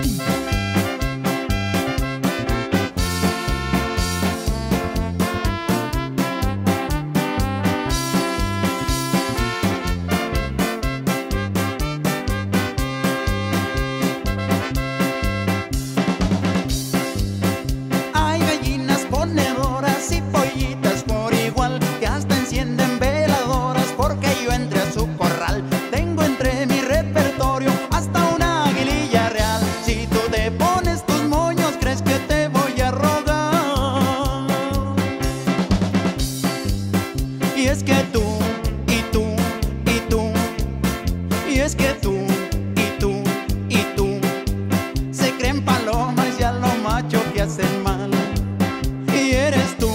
es que tú, y tú, y tú, y es que tú, y tú, y tú, se creen palomas y a lo macho que hacen mal. Y eres tú,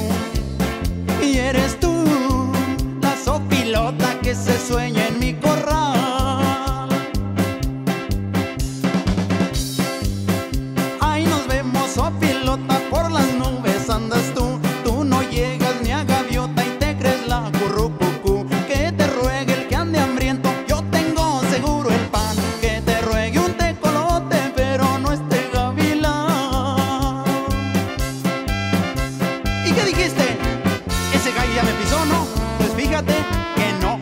y eres tú, la sopilota que se sueña en mi dijiste? ¿Ese gallo ya me pisó, no? Pues fíjate que no.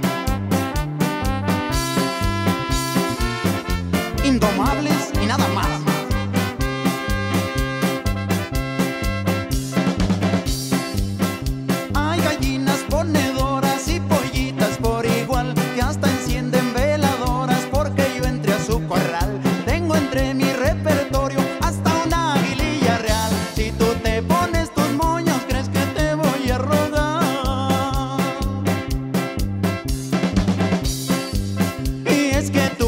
Indomables y nada más. que tú